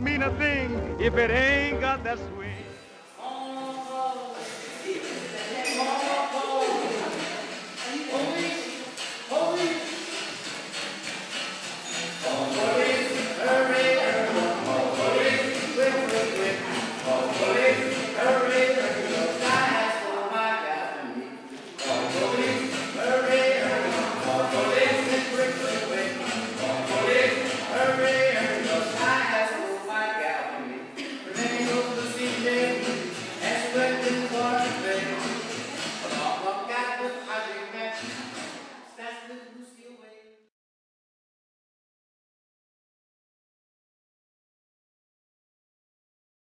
mean a thing if it ain't got that sweet.